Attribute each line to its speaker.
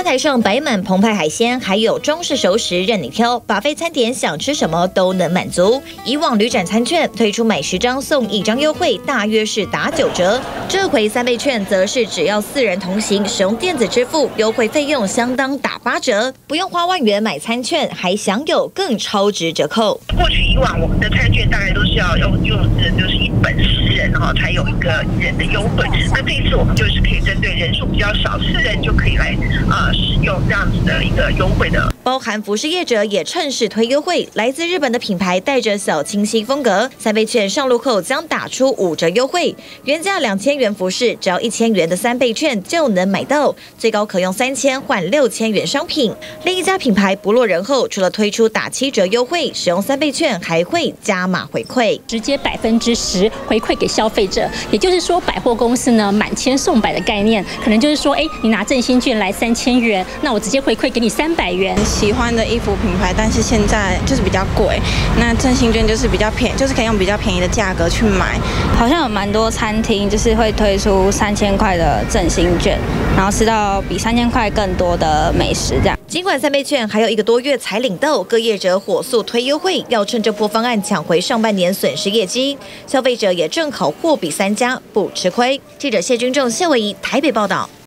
Speaker 1: 餐台上摆满澎湃海鲜，还有中式熟食任你挑，把费餐点想吃什么都能满足。以往旅展餐券推出买十张送一张优惠，大约是打九折。这回三倍券则是只要四人同行，使用电子支付，优惠费用相当打八折，不用花万元买餐券，还享有更超值折扣。
Speaker 2: 过去以往我们的餐券大概都是要用用的就是一本十人哈才有一个人的优惠，那这一次我们就是可以针对人数比较少，四人就可以来有这样子的一个优惠的。
Speaker 1: 包含服饰业者也趁势推优惠，来自日本的品牌带着小清新风格，三倍券上路后将打出五折优惠，原价两千元服饰只要一千元的三倍券就能买到，最高可用三千换六千元商品。另一家品牌不落人后，除了推出打七折优惠，使用三倍券还会加码回馈，
Speaker 3: 直接百分之十回馈给消费者。也就是说，百货公司呢满千送百的概念，可能就是说，哎，你拿振兴券来三千元，那我直接回馈给你三百元。
Speaker 4: 喜欢的衣服品牌，但是现在就是比较贵。那振兴券就是比较便，就是可以用比较便宜的价格去买。
Speaker 5: 好像有蛮多餐厅就是会推出三千块的振兴券，然后吃到比三千块更多的美食这样。
Speaker 1: 尽管三倍券还有一个多月才领到，各业者火速推优惠，要趁这波方案抢回上半年损失业绩。消费者也正好货比三家，不吃亏。记者谢君正、谢伟仪台北报道。